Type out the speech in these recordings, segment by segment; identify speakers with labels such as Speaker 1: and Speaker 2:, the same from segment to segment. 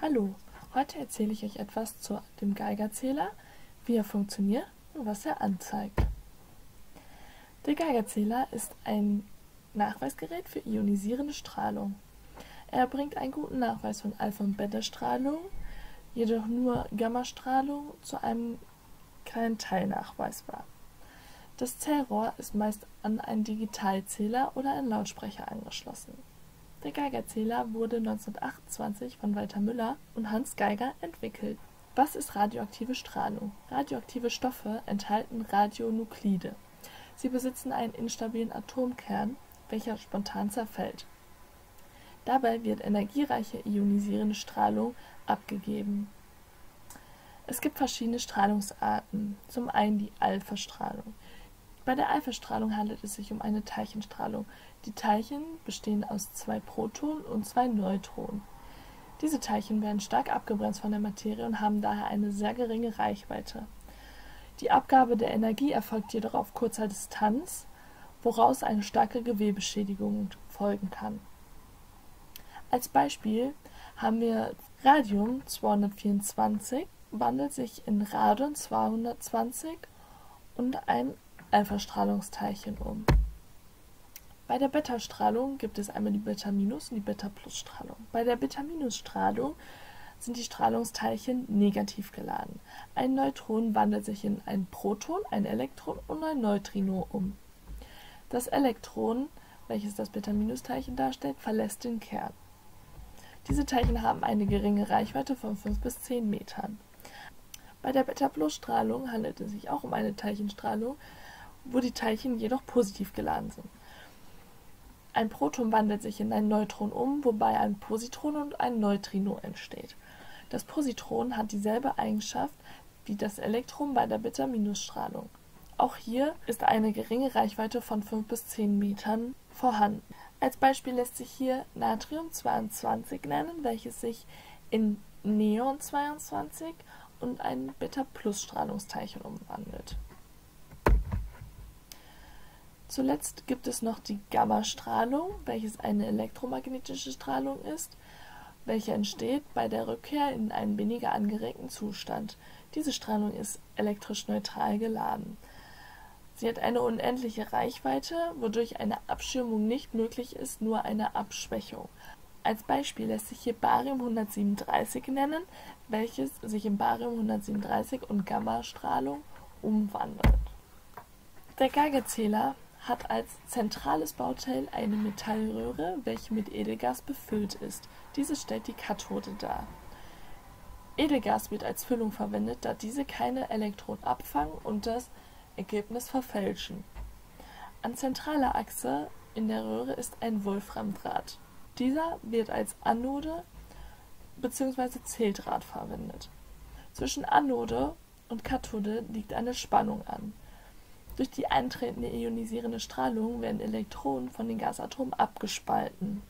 Speaker 1: Hallo, heute erzähle ich euch etwas zu dem Geigerzähler, wie er funktioniert und was er anzeigt. Der Geigerzähler ist ein Nachweisgerät für ionisierende Strahlung. Er bringt einen guten Nachweis von Alpha- und Beta-Strahlung, jedoch nur Gammastrahlung zu einem kleinen Teil nachweisbar. Das Zählrohr ist meist an einen Digitalzähler oder einen Lautsprecher angeschlossen. Der Geigerzähler wurde 1928 von Walter Müller und Hans Geiger entwickelt. Was ist radioaktive Strahlung? Radioaktive Stoffe enthalten Radionuklide. Sie besitzen einen instabilen Atomkern, welcher spontan zerfällt. Dabei wird energiereiche ionisierende Strahlung abgegeben. Es gibt verschiedene Strahlungsarten. Zum einen die Alpha-Strahlung. Bei der Alpha-Strahlung handelt es sich um eine Teilchenstrahlung. Die Teilchen bestehen aus zwei Protonen und zwei Neutronen. Diese Teilchen werden stark abgebremst von der Materie und haben daher eine sehr geringe Reichweite. Die Abgabe der Energie erfolgt jedoch auf kurzer Distanz, woraus eine starke Gewebeschädigung folgen kann. Als Beispiel haben wir Radium 224 wandelt sich in Radon 220 und ein Alpha-Strahlungsteilchen um. Bei der Beta-Strahlung gibt es einmal die Beta-Minus und die Beta-Plus-Strahlung. Bei der Beta-Minus-Strahlung sind die Strahlungsteilchen negativ geladen. Ein Neutron wandelt sich in ein Proton, ein Elektron und ein Neutrino um. Das Elektron, welches das Beta-Minus-Teilchen darstellt, verlässt den Kern. Diese Teilchen haben eine geringe Reichweite von 5 bis 10 Metern. Bei der Beta-Plus-Strahlung handelt es sich auch um eine Teilchenstrahlung, wo die Teilchen jedoch positiv geladen sind. Ein Proton wandelt sich in ein Neutron um, wobei ein Positron und ein Neutrino entsteht. Das Positron hat dieselbe Eigenschaft wie das Elektron bei der Beta-Strahlung. Auch hier ist eine geringe Reichweite von 5 bis 10 Metern vorhanden. Als Beispiel lässt sich hier Natrium 22 nennen, welches sich in Neon 22 und ein Beta-Plus-Strahlungsteilchen umwandelt. Zuletzt gibt es noch die Gammastrahlung, welches eine elektromagnetische Strahlung ist, welche entsteht bei der Rückkehr in einen weniger angeregten Zustand. Diese Strahlung ist elektrisch neutral geladen. Sie hat eine unendliche Reichweite, wodurch eine Abschirmung nicht möglich ist, nur eine Abschwächung. Als Beispiel lässt sich hier Barium 137 nennen, welches sich in Barium 137 und Gammastrahlung umwandelt. Der Geigerzähler hat als zentrales Bauteil eine Metallröhre, welche mit Edelgas befüllt ist. Diese stellt die Kathode dar. Edelgas wird als Füllung verwendet, da diese keine Elektronen abfangen und das Ergebnis verfälschen. An zentraler Achse in der Röhre ist ein Wolframdraht. Dieser wird als Anode bzw. Zähldraht verwendet. Zwischen Anode und Kathode liegt eine Spannung an. Durch die eintretende ionisierende Strahlung werden Elektronen von den Gasatomen abgespalten.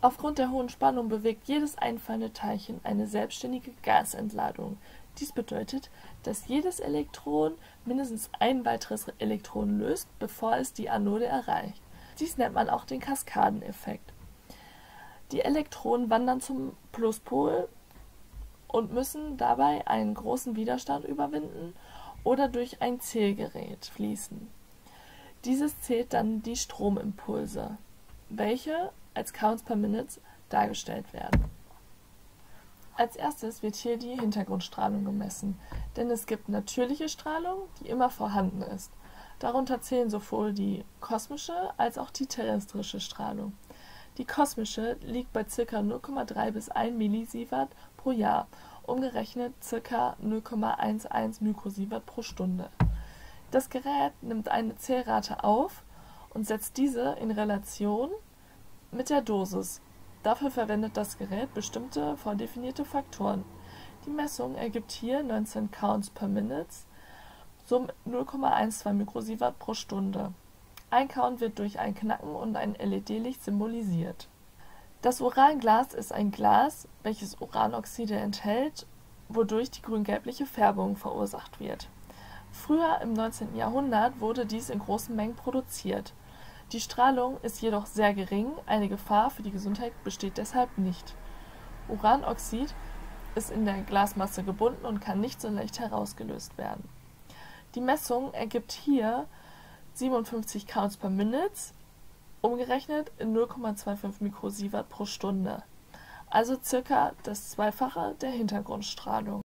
Speaker 1: Aufgrund der hohen Spannung bewegt jedes einfallende Teilchen eine selbstständige Gasentladung. Dies bedeutet, dass jedes Elektron mindestens ein weiteres Elektron löst, bevor es die Anode erreicht. Dies nennt man auch den Kaskadeneffekt. Die Elektronen wandern zum Pluspol und müssen dabei einen großen Widerstand überwinden oder durch ein Zählgerät fließen. Dieses zählt dann die Stromimpulse, welche als Counts per Minute dargestellt werden. Als erstes wird hier die Hintergrundstrahlung gemessen, denn es gibt natürliche Strahlung, die immer vorhanden ist. Darunter zählen sowohl die kosmische als auch die terrestrische Strahlung. Die kosmische liegt bei ca. 0,3 bis 1 Millisievert pro Jahr umgerechnet ca. 0,11 Mikrosievert pro Stunde. Das Gerät nimmt eine Zählrate auf und setzt diese in Relation mit der Dosis. Dafür verwendet das Gerät bestimmte vordefinierte Faktoren. Die Messung ergibt hier 19 Counts per Minute, somit 0,12 Mikrosievert pro Stunde. Ein Count wird durch ein Knacken und ein LED-Licht symbolisiert. Das Uranglas ist ein Glas, welches Uranoxide enthält, wodurch die grün-gelbliche Färbung verursacht wird. Früher im 19. Jahrhundert wurde dies in großen Mengen produziert. Die Strahlung ist jedoch sehr gering, eine Gefahr für die Gesundheit besteht deshalb nicht. Uranoxid ist in der Glasmasse gebunden und kann nicht so leicht herausgelöst werden. Die Messung ergibt hier 57 Counts per Minute, umgerechnet in 0,25 Mikrosievert pro Stunde, also circa das Zweifache der Hintergrundstrahlung